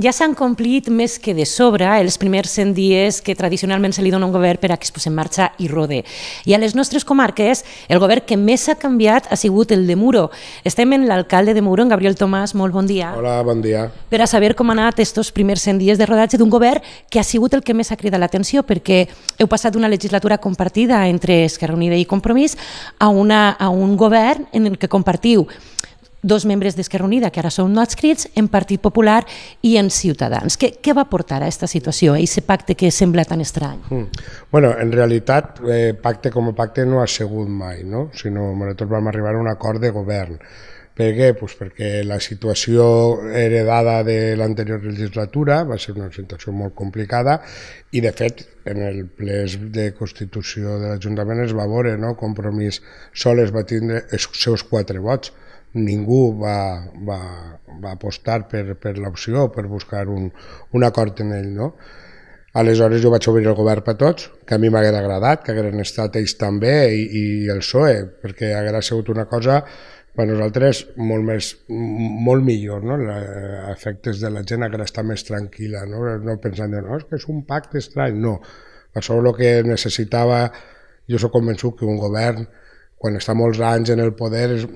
Ja s'han complit més que de sobre els primers 100 dies que tradicionalment se li dona un govern per a que es posi en marxa i rode. I a les nostres comarques, el govern que més s'ha canviat ha sigut el de Muro. Estem en l'alcalde de Muro, en Gabriel Tomàs, molt bon dia. Hola, bon dia. Per a saber com han anat estos primers 100 dies de rodatge d'un govern que ha sigut el que més ha cridat l'atenció, perquè heu passat d'una legislatura compartida entre Esquerra Unida i Compromís a, una, a un govern en el que compartiu dos membres d'Esquerra Unida, que ara són no adscrits, en Partit Popular i en Ciutadans. Què, què va portar a aquesta situació, a aquest pacte que sembla tan estrany? Mm. bueno, en realitat, eh, pacte com a pacte no ha sigut mai, no? sinó nosaltres vam arribar a un acord de govern. Per què? Pues perquè la situació heredada de l'anterior legislatura va ser una situació molt complicada i, de fet, en el ple de Constitució de l'Ajuntament es va veure, no? Compromís sol es va tindre els seus quatre vots ningú va, va, va apostar per, per l'opció, per buscar un, un acord en ell. No? Aleshores jo vaig obrir el govern per tots, que a mi m'hagués agradat, que haguessin estat ells també i, i el PSOE, perquè hagués sigut una cosa per nosaltres molt, més, molt millor, no? a efectes de la gent hagués estat més tranquil·la, no, no pensant, no, és que és un pacte estrany, no. Això el que necessitava, jo soc convençut que un govern quan està molts anys en el poder és,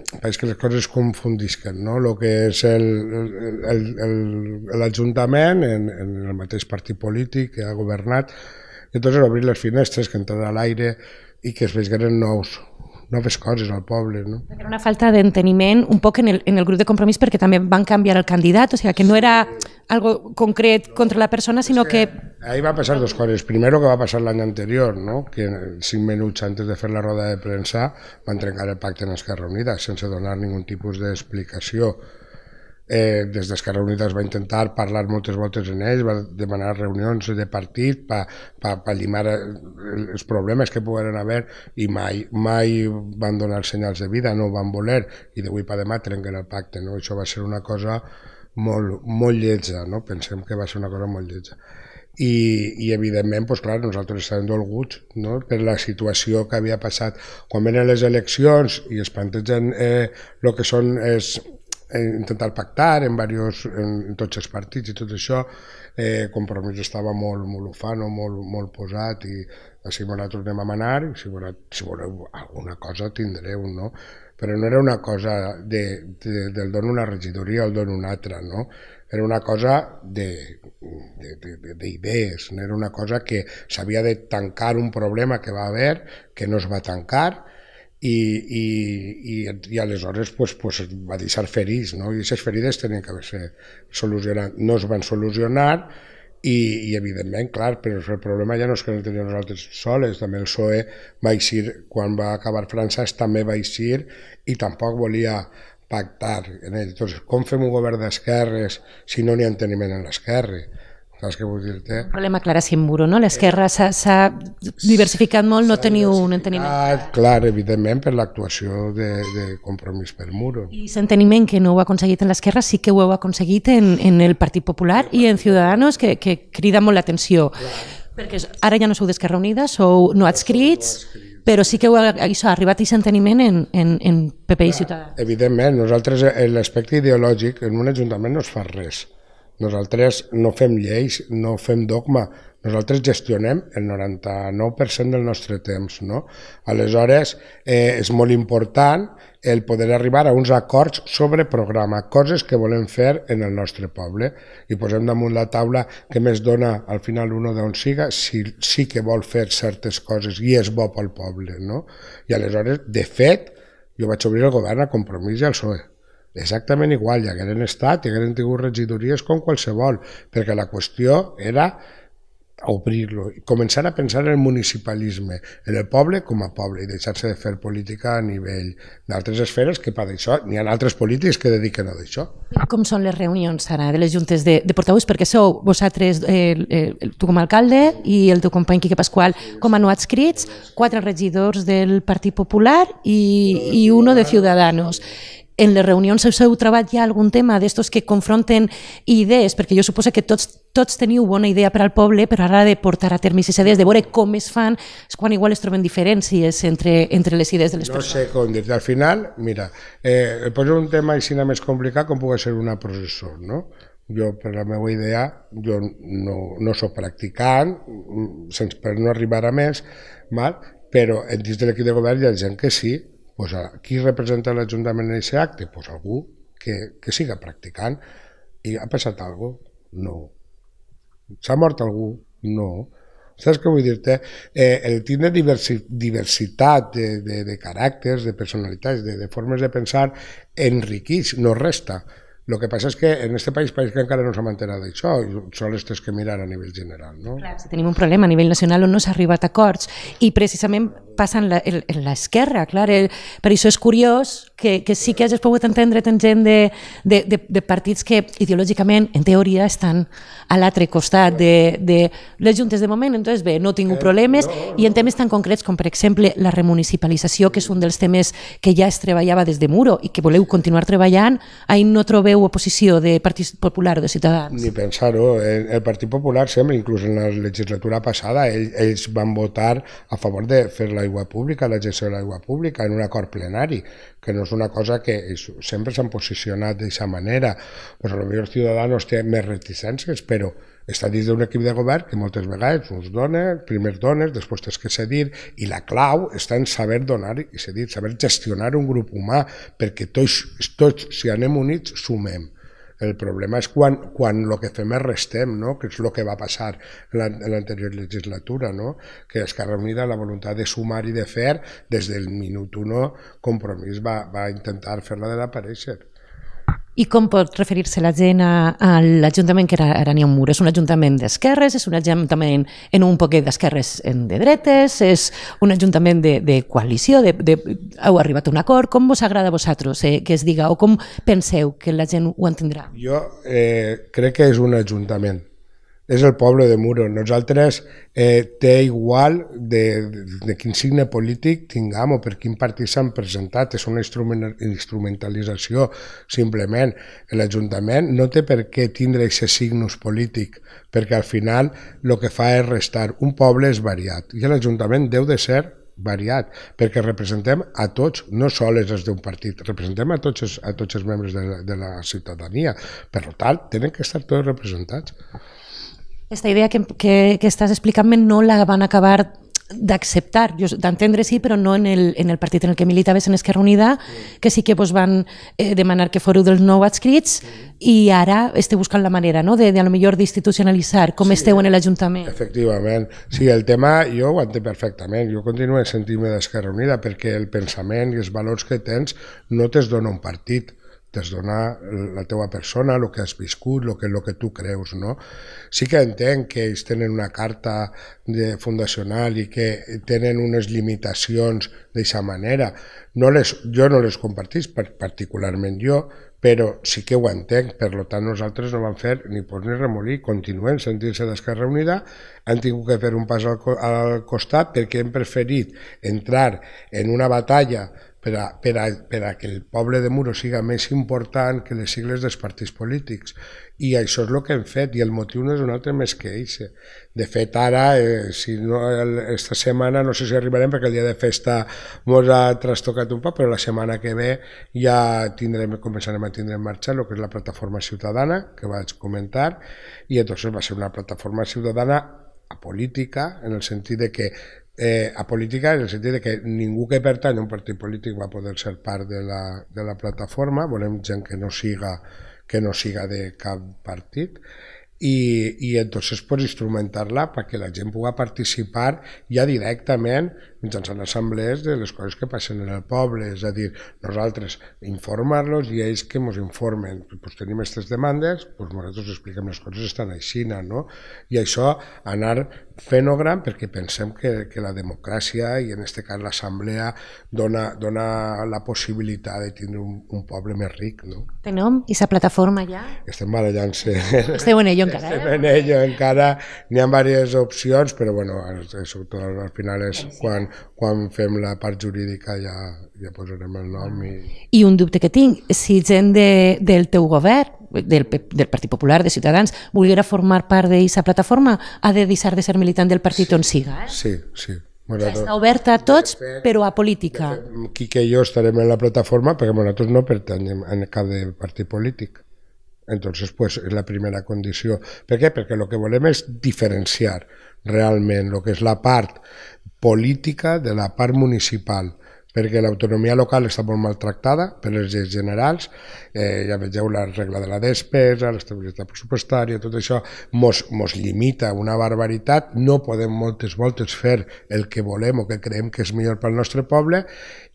que les coses es confundisquen, no? El que és l'Ajuntament en, en el mateix partit polític que ha governat, i entonces obrir les finestres, que entren a l'aire i que es vegin nous, noves coses al poble. No? Era una falta d'enteniment un poc en el, en el grup de compromís perquè també van canviar el candidat, o sigui que no era algo concret contra la persona, sinó que... Ahí va passar dos coses. Primero que va passar l'any anterior, no? que cinc minuts antes de fer la roda de premsa van trencar el pacte en Esquerra Unida sense donar ningú tipus d'explicació eh, des d'Esquerra Unida es va intentar parlar moltes voltes en ells, va demanar reunions de partit per pa, pa llimar els problemes que pogueren haver i mai, mai van donar senyals de vida, no van voler i d'avui per demà trenquen el pacte. No? Això va ser una cosa molt, molt lletja, no? pensem que va ser una cosa molt lletja. I, i evidentment, doncs, clar, nosaltres estàvem dolguts no? per la situació que havia passat. Quan venen les eleccions i es plantegen eh, el que són és, intentar pactar en, varios, en, tots els partits i tot això, eh, Compromís estava molt, molt ufano, molt, molt posat i així nosaltres anem a manar i si voleu, si voleu alguna cosa tindreu, no? Però no era una cosa de, de, del dono una regidoria o el dono una altra, no? Era una cosa d'idees, no era una cosa que s'havia de tancar un problema que va haver, que no es va tancar, i, i, i, i aleshores pues, pues, va deixar ferits, no? i aquestes ferides tenien que ser solucionat, no es van solucionar i, i evidentment, clar, però el problema ja no és que no tenim nosaltres soles, també el PSOE va eixir, quan va acabar Francesc també va eixir i tampoc volia pactar en ell. Entonces, com fem un govern d'esquerres si no n'hi ha enteniment en l'esquerra? Saps què vull dir-te? Un problema claríssim, Muro, no? L'esquerra s'ha diversificat molt, no teniu un enteniment. Ah, clar, evidentment, per l'actuació de, de compromís per Muro. I l'enteniment que no ho ha aconseguit en l'esquerra sí que ho heu aconseguit en, en el Partit Popular i en Ciudadanos, que, que crida molt l'atenció. Perquè ara ja no sou d'Esquerra Unida, sou no adscrits, però sí que heu això, ha arribat a aquest enteniment en, en, en PP i Ciutadans. Evidentment, nosaltres l'aspecte ideològic en un ajuntament no es fa res nosaltres no fem lleis, no fem dogma, nosaltres gestionem el 99% del nostre temps. No? Aleshores, eh, és molt important el poder arribar a uns acords sobre programa, coses que volem fer en el nostre poble i posem damunt la taula que més dona al final uno d'on siga si sí que vol fer certes coses i és bo pel poble. No? I aleshores, de fet, jo vaig obrir el govern a Compromís i al PSOE exactament igual, hi hagueren estat, hi hagueren tingut regidories com qualsevol, perquè la qüestió era obrir-lo i començar a pensar en el municipalisme, en el poble com a poble i deixar-se de fer política a nivell d'altres esferes que per això n'hi ha altres polítics que dediquen a d'això. Com són les reunions ara de les juntes de, de portaveus? Perquè sou vosaltres, eh, eh, tu com a alcalde i el teu company Quique Pasqual com a no adscrits, quatre regidors del Partit Popular i, i uno de Ciudadanos en les reunions us heu trobat ja algun tema d'estos que confronten idees? Perquè jo suposo que tots, tots teniu bona idea per al poble, però ara de portar a terme aquestes idees, de veure com es fan, és quan igual es troben diferències entre, entre les idees de les no persones. No sé com dir Al final, mira, eh, poso un tema així més complicat com pugui ser una processó, no? Jo, per la meva idea, jo no, no sóc practicant, sense, per no arribar a més, mal, però dins de l'equip de govern hi ha gent que sí, pues, qui representa l'Ajuntament en aquest acte? Pues algú que, que siga practicant. I ha passat alguna cosa? No. S'ha mort algú? No. Saps què vull dir-te? Eh, el tindre diversi, diversitat de, de, de caràcters, de personalitats, de, de formes de pensar, enriqueix, no resta. El que passa és que en aquest país pareix que encara no s'ha enterat d'això i sols tens que mirar a nivell general. No? Clar, si tenim un problema a nivell nacional on no s'ha arribat a acords i precisament passa en l'esquerra, clar. El, per això és curiós que, que sí que hagis pogut entendre tant gent de, de, de, de partits que ideològicament, en teoria, estan a l'altre costat de, de les juntes de moment, entonces bé, no he tingut problemes, i en temes tan concrets com, per exemple, la remunicipalització, que és un dels temes que ja es treballava des de Muro i que voleu continuar treballant, ahir no trobeu oposició de Partit Popular o de Ciutadans? Ni pensar-ho. El, el Partit Popular sempre, inclús en la legislatura passada, ells, ells van votar a favor de fer l'aigua pública, la gestió de l'aigua pública, en un acord plenari, que no és una cosa que sempre s'han posicionat d'aquesta manera. Pues millor Ciudadanos té més reticències, però està dins d'un equip de govern que moltes vegades uns donen, primer dones, després tens que cedir, i la clau està en saber donar i cedir, saber gestionar un grup humà, perquè tots, tots si anem units, sumem. El problema és quan, quan el que fem és restem, no? que és el que va passar en l'anterior legislatura, no? que Esquerra Unida, la voluntat de sumar i de fer, des del minut 1, Compromís va, va intentar fer-la de l'aparèixer. I com pot referir-se la gent a, l'Ajuntament que era, un mur? És un Ajuntament d'esquerres, és un Ajuntament en un poquet d'esquerres de dretes, és un Ajuntament de, de coalició, de, de, heu arribat a un acord, com vos agrada a vosaltres eh, que es diga o com penseu que la gent ho entendrà? Jo eh, crec que és un Ajuntament, és el poble de Muro. Nosaltres eh, té igual de, de, de quin signe polític tinguem o per quin partit s'han presentat. És una instrument, instrumentalització, simplement. L'Ajuntament no té per què tindre aquest signus polític, perquè al final el que fa és restar. Un poble és variat i l'Ajuntament deu de ser variat, perquè representem a tots, no sols els d'un partit, representem a tots els, a tots els membres de, de la ciutadania. Per tant, tenen que estar tots representats. Aquesta idea que, que, que estàs explicant-me no la van acabar d'acceptar, d'entendre sí, però no en el, en el partit en el que militaves en Esquerra Unida, que sí que vos van eh, demanar que fóreu dels nou adscrits i ara esteu buscant la manera no? de, de a lo millor d'institucionalitzar com sí, esteu en l'Ajuntament. Efectivament. Sí, el tema jo ho entenc perfectament. Jo continuo sentint-me d'Esquerra Unida perquè el pensament i els valors que tens no te'ls dona un partit t'has donar la teua persona, el que has viscut, el que, el que tu creus, no? Sí que entenc que ells tenen una carta de fundacional i que tenen unes limitacions d'aquesta manera. No les, jo no les compartís particularment jo, però sí que ho entenc, per tant nosaltres no vam fer ni por ni remolí, continuen sentint-se d'Esquerra Unida, han tingut que fer un pas al, al costat perquè hem preferit entrar en una batalla per a, per, a, per a que el poble de Muro siga més important que les sigles dels partits polítics. I això és el que hem fet, i el motiu no és un altre més que eixe. De fet, ara, eh, si no, el, esta setmana, no sé si arribarem perquè el dia de festa ens ha trastocat un poc, però la setmana que ve ja tindrem, començarem a tindre en marxa el que és la plataforma ciutadana, que vaig comentar, i entonces va ser una plataforma ciutadana apolítica, en el sentit de que eh, a política en el sentit de que ningú que pertany a un partit polític va poder ser part de la, de la plataforma, volem gent que no siga que no siga de cap partit i, i entonces pues, instrumentar-la perquè la gent pugui participar ja directament mitjançant assemblees de les coses que passen en el poble, és a dir, nosaltres informar-los i ells que ens informen. Pues tenim aquestes demandes, pues nosaltres expliquem les coses estan així, no? I això anar fent-ho gran perquè pensem que, que la democràcia i en aquest cas l'assemblea dona, dona la possibilitat de tindre un, un poble més ric. No? Té nom? I sa plataforma ja? Estem barallant-se. Esteu en ello encara, estem eh? en ello, encara n'hi ha diverses opcions, però bueno, al, al final és quan, quan fem la part jurídica ja, ja posarem el nom i... I un dubte que tinc, si gent de, del teu govern, del, del Partit Popular, de Ciutadans, volguera formar part d'aquesta plataforma, ha de deixar de ser militant del partit sí. on siga. Eh? Sí, sí. Nosaltres, està oberta a tots, fet, però a política. Fet, Quique i jo estarem en la plataforma perquè nosaltres no pertanyem a cap de partit polític. Entonces, pues, és la primera condició. Per què? Perquè el que volem és diferenciar realment el que és la part política de la part municipal perquè l'autonomia local està molt maltractada per les lleis generals, eh, ja vegeu la regla de la despesa, l'estabilitat pressupostària, tot això mos, mos limita una barbaritat, no podem moltes voltes fer el que volem o que creiem que és millor pel nostre poble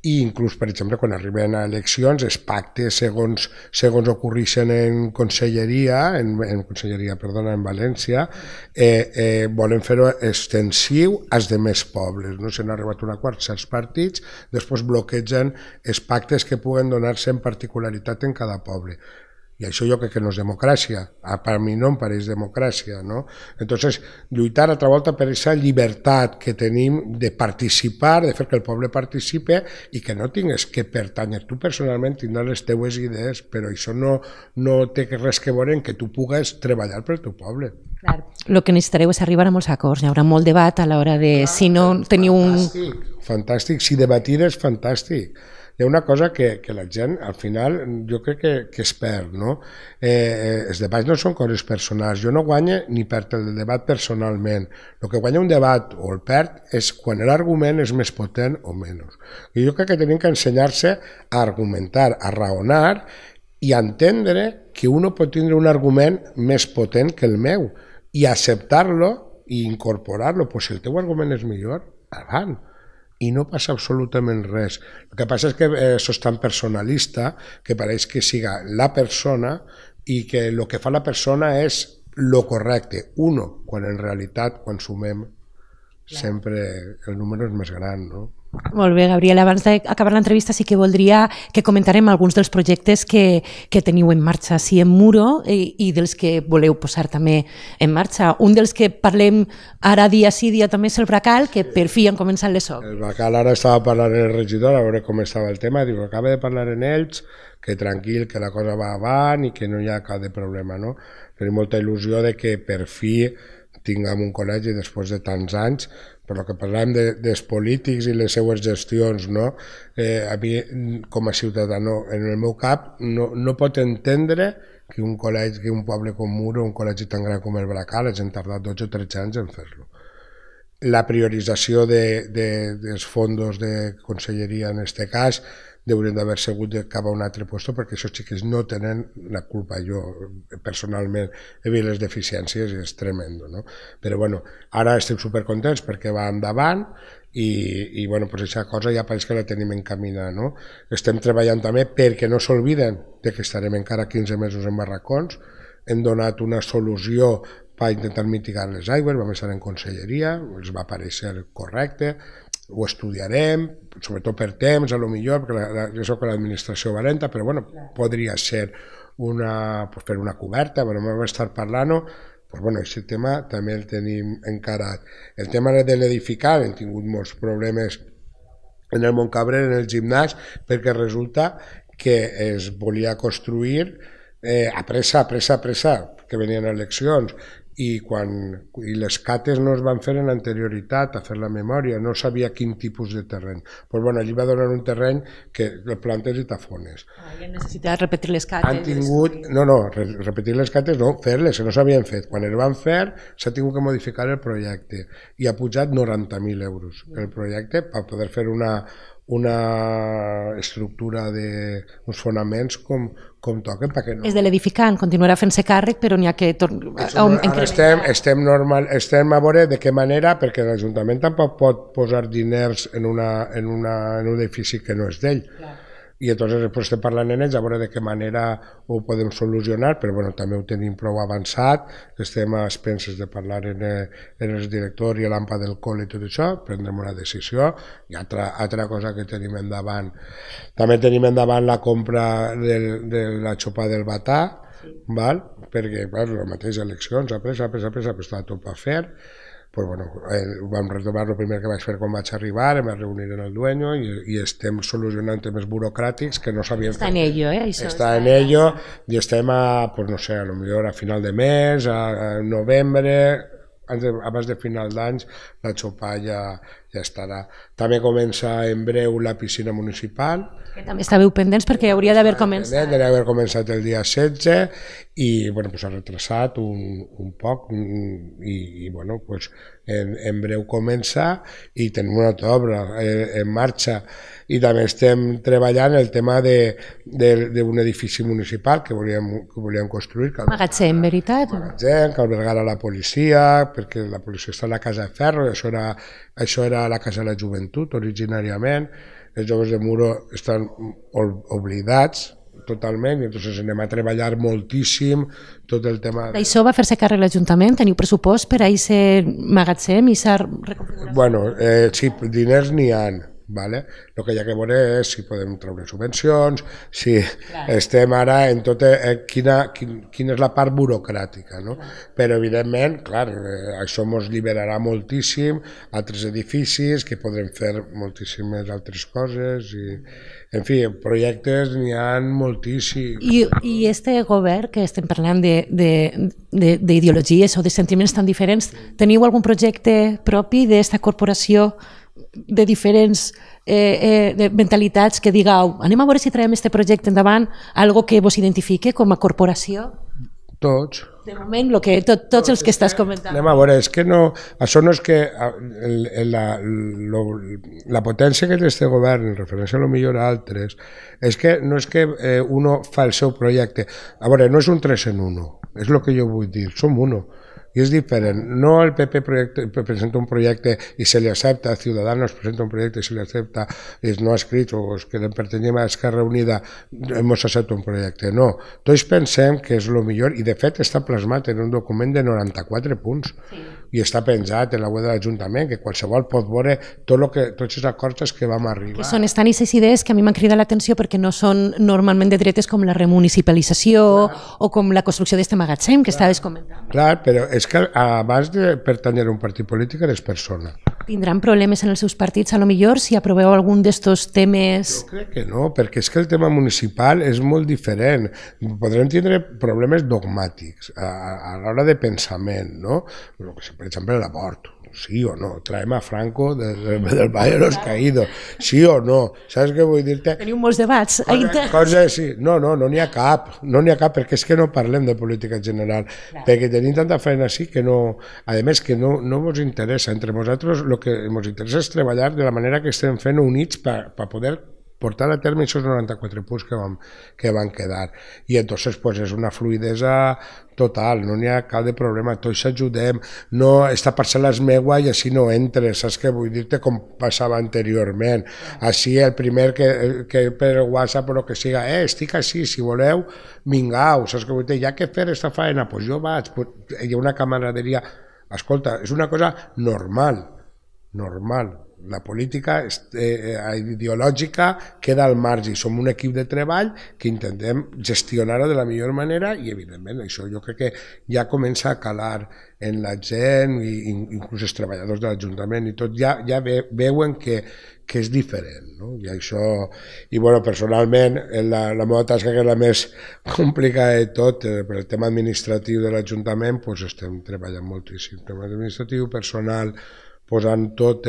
i inclús, per exemple, quan arriben a eleccions, els pactes segons, segons ocorreixen en conselleria, en, en conselleria, perdona, en València, eh, eh, volen fer-ho extensiu als de més pobles. No s'han arribat a un acord certs partits, després bloquegen els pactes que puguen donar-se en particularitat en cada poble. I això jo crec que no és democràcia. A, per mi no em pareix democràcia. No? Entonces, lluitar altra volta per aquesta llibertat que tenim de participar, de fer que el poble participe i que no tingues que pertànyer. Tu personalment tindràs les teues idees, però això no, no té res que veure en que tu pugues treballar pel teu poble. Clar. El que necessitareu és arribar a molts acords. Hi haurà molt debat a l'hora de... Clar, si no teniu un... Fantàstic, fantàstic. Si debatir és fantàstic hi ha una cosa que, que la gent, al final, jo crec que, que es perd, no? Eh, eh, els debats no són coses personals. Jo no guanyo ni perd el debat personalment. El que guanya un debat o el perd és quan l'argument és més potent o menys. I jo crec que tenim que ensenyar-se a argumentar, a raonar i a entendre que uno pot tindre un argument més potent que el meu i acceptar-lo i incorporar-lo. Pues si el teu argument és millor, avant i no passa absolutament res. El que passa és que eh, això és tan personalista que pareix que siga la persona i que el que fa la persona és lo correcte. Uno, quan en realitat, quan sumem, sempre el número és més gran, no? Molt bé, Gabriel. Abans d'acabar l'entrevista sí que voldria que comentarem alguns dels projectes que, que teniu en marxa sí, en Muro i, i dels que voleu posar també en marxa. Un dels que parlem ara dia sí, dia també és el Bracal, que per fi han començat les obres. El Bracal ara estava parlant el regidor a veure com estava el tema, diu, acaba de parlar en ells, que tranquil, que la cosa va avant i que no hi ha cap de problema. No? Tenim molta il·lusió de que per fi tinguem un col·legi després de tants anys per lo que parlàvem de, dels polítics i les seues gestions, no? eh, a mi, com a ciutadà, en el meu cap, no, no pot entendre que un col·legi, que un poble com Muro, un col·legi tan gran com el Bracal, hagin tardat 12 o 13 anys en fer-lo. La priorització de, de, dels fondos de conselleria en aquest cas haurien d'haver segut de cap a un altre lloc perquè aquests xiquets no tenen la culpa. Jo personalment he vist les deficiències i és tremendo. No? Però bueno, ara estem supercontents perquè va endavant i, i bueno, pues aquesta cosa ja pareix que la tenim encaminada. No? Estem treballant també perquè no s'olviden de que estarem encara 15 mesos en barracons, hem donat una solució per intentar mitigar les aigües, vam estar en conselleria, els va parecer correcte, ho estudiarem, sobretot per temps, a lo millor, perquè la, la, jo a l'administració valenta, però bueno, podria ser una, pues, per una coberta, però vam estar parlant-ho, pues bueno, aquest tema també el tenim encarat. El tema de l'edificar, hem tingut molts problemes en el Montcabrer, en el gimnàs, perquè resulta que es volia construir eh, a pressa, a pressa, a pressa, que venien eleccions, i, quan, i les cates no es van fer en anterioritat a fer la memòria, no sabia quin tipus de terreny. Pues, bueno, allí va donar un terreny que de plantes i tafones. Ah, i han necessitat repetir les cates. Han tingut, no, no, repetir les cates no, fer-les, que no s'havien fet. Quan es van fer s'ha tingut que modificar el projecte i ha pujat 90.000 euros el projecte per poder fer una, una estructura de uns fonaments com, com toquen perquè no... És de l'edificant, continuarà fent-se càrrec, però n'hi ha que... No, ara estem, estem, normal, estem a veure de què manera, perquè l'Ajuntament tampoc pot posar diners en, una, en, una, en un edifici que no és d'ell. I llavors després estem parlant en ells a veure de què manera ho podem solucionar, però bueno, també ho tenim prou avançat, estem a expenses de parlar en, eh, en el director i l'AMPA del col i tot això, prendrem una decisió, i altra, altra cosa que tenim endavant. També tenim endavant la compra del, de la xopa del batà, sí. val? perquè bueno, les mateixes eleccions, a pressa, a pressa, a pressa, però estava tot per fer, pues bueno, eh, vam retomar el primer que vaig fer quan vaig arribar, em vaig reunir en el dueño i, i estem solucionant temes burocràtics que no sabíem Està en ello, eh? Això està en ello i estem a, pues no sé, a lo millor a final de mes, a, a novembre, abans de final d'anys la xopa ja, ja estarà. També comença en breu la piscina municipal. Que també estàveu pendents perquè hauria d'haver començat. Hauria d'haver començat el dia 16 i bueno, pues ha retrasat un, un poc i, i bueno, pues en, en breu comença i tenim una altra obra en, en marxa i també estem treballant el tema d'un edifici municipal que volíem, que volíem construir. Que magatzem, veritat? Magatzem, que albergara la policia, perquè la policia està a la Casa de Ferro, i això era, això era la Casa de la Joventut originàriament, els joves de Muro estan oblidats, totalment, i entonces anem a treballar moltíssim tot el tema... D'això va fer-se càrrec l'Ajuntament? Teniu pressupost per a aquest magatzem i s'ha reconfigurat? Bueno, eh, sí, diners n'hi han, Vale? El que hi ha que veure és si podem treure subvencions, si clar. estem ara en tot eh, quina, quin, quina és la part burocràtica. No? Clar. Però, evidentment, clar, eh, això ens liberarà moltíssim altres edificis, que podrem fer moltíssimes altres coses i, en fi, projectes n'hi ha moltíssims. I, I este govern, que estem parlant d'ideologies o de sentiments tan diferents, teniu algun projecte propi d'esta corporació de diferents eh, eh, de mentalitats que digueu anem a veure si traiem aquest projecte endavant, algo que vos identifique com a corporació? Tots. De moment, lo que, tot, tots els que estàs comentant. Anem a veure, és que no, això no és que el, la, lo, la potència que té este govern en referència a lo millor a altres, és que no és que eh, uno fa el seu projecte. A veure, no és un 3 en 1, és el que jo vull dir, som uno és diferent. No el PP projecte, presenta un projecte i se li accepta, Ciudadanos presenta un projecte i se li accepta, i no escrit o és que pertanyem a Esquerra Unida, ens accepta un projecte. No, tots pensem que és el millor i de fet està plasmat en un document de 94 punts sí. I està penjat en la web de l'Ajuntament, que qualsevol pot veure tot lo que, tots els acords que vam arribar. Que són estan aquestes idees que a mi m'han cridat l'atenció perquè no són normalment de dretes com la remunicipalització Clar. o com la construcció d'este magatzem que Clar. estaves comentant. Clar, però és que abans de pertanyar a un partit polític eres persona. Tindran problemes en els seus partits, a lo millor, si aproveu algun d'estos temes? Jo crec que no, perquè és que el tema municipal és molt diferent. Podrem tindre problemes dogmàtics a, a l'hora de pensament, no? Per exemple, l'abort sí o no, traem a Franco de, de, del Valle de los Caídos, sí o no, saps què vull dir-te? Teniu molts debats. Cosa, cosa, sí. No, no, no n'hi ha cap, no n'hi ha cap, perquè és que no parlem de política general, Clar. perquè tenim tanta feina així que no, a més que no, no vos interessa, entre vosaltres el que ens interessa és treballar de la manera que estem fent units per, per poder portar a terme aquests 94 punts que van, que van quedar. I entonces pues, és una fluidesa total, no n'hi ha cap de problema, tots s'ajudem, no, esta parcel·la és meua i així no entres, saps què vull dir-te com passava anteriorment. Així el primer que, que per WhatsApp o que siga, eh, estic així, si voleu, vingau, saps què vull dir ha que fer aquesta feina, doncs pues jo vaig, pues, hi ha una camaraderia, escolta, és una cosa normal, normal, la política eh, ideològica queda al marge som un equip de treball que intentem gestionar-ho de la millor manera i evidentment això jo crec que ja comença a calar en la gent i inclús els treballadors de l'Ajuntament i tot ja, ja ve, veuen que, que és diferent no? i això i bueno, personalment la, la meva tasca que és la més complicada de tot eh, per el tema administratiu de l'Ajuntament pues estem treballant moltíssim tema administratiu, personal posant tot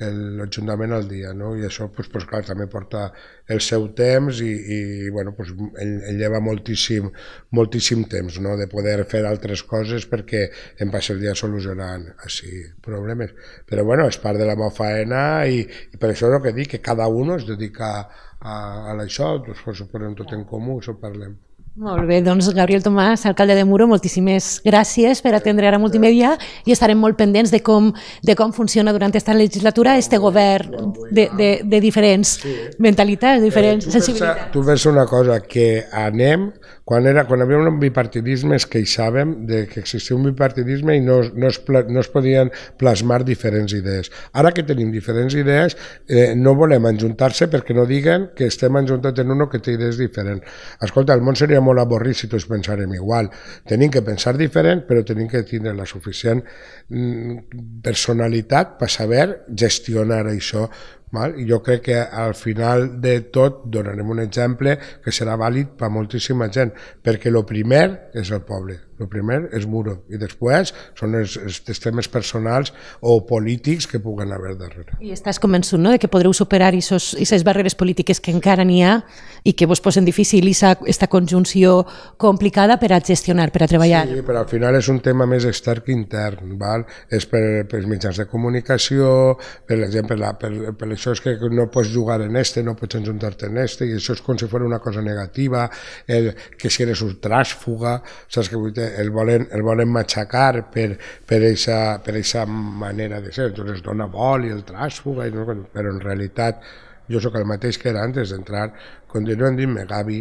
l'Ajuntament al dia, no? i això pues, pues, clar, també porta el seu temps i, i bueno, pues, ell, ell lleva moltíssim, moltíssim temps no? de poder fer altres coses perquè em passa el dia solucionant així problemes. Però bueno, és part de la meva faena i, i per això és el que dic, que cada un es dedica a, a això, doncs, ho posem tot en comú, això parlem. Molt bé, doncs Gabriel Tomàs, alcalde de Muro, moltíssimes gràcies per atendre ara Multimèdia i estarem molt pendents de com, de com funciona durant aquesta legislatura este govern de, de, de diferents mentalitats, diferents tu pensa, sensibilitats. tu ves una cosa, que anem, quan, era, quan havia un bipartidisme es queixàvem de que existia un bipartidisme i no, no, es, no es podien plasmar diferents idees. Ara que tenim diferents idees, eh, no volem enjuntar-se perquè no diguen que estem enjuntats en uno que té idees diferents. Escolta, el món seria molt avorrit si tots pensarem igual. Tenim que pensar diferent, però tenim que tindre la suficient mm, personalitat per saber gestionar això. Val? I jo crec que al final de tot donarem un exemple que serà vàlid per moltíssima gent, perquè el primer és el poble, el primer és Muro, i després són els, els temes personals o polítics que puguen haver darrere. I estàs convençut no, de que podreu superar aquestes barreres polítiques que encara n'hi ha i que vos posen difícil aquesta conjunció complicada per a gestionar, per a treballar. Sí, però al final és un tema més extern que intern, val? és per, per mitjans de comunicació, per exemple, la, per, per això és que no pots jugar en este, no pots enjuntar-te en este, i això és com si fos una cosa negativa, el, que si eres un tràsfuga, saps que vull dir? El volen, el volen matxacar per, per, eixa, per eixa manera de ser, entonces dona vol i el tràsfuga, i no, però en realitat jo sóc el mateix que era antes d'entrar, continuen dient-me Gavi,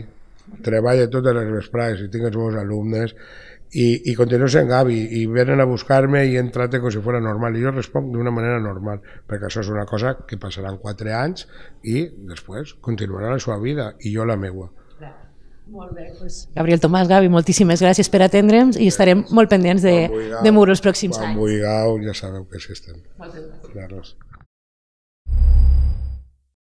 treballa totes les vesprades i tinc els meus alumnes i, i continuo sent Gavi i venen a buscar-me i em traten com si fos normal. I jo responc d'una manera normal perquè això és una cosa que en quatre anys i després continuarà la seva vida i jo la meua molt bé, doncs Gabriel Tomàs, Gavi, moltíssimes gràcies per atendre'ns i estarem molt pendents de, vulgueu, de Muro els pròxims quan anys. Quan vulgueu, ja sabeu que s'hi estem. Moltes gràcies. gràcies.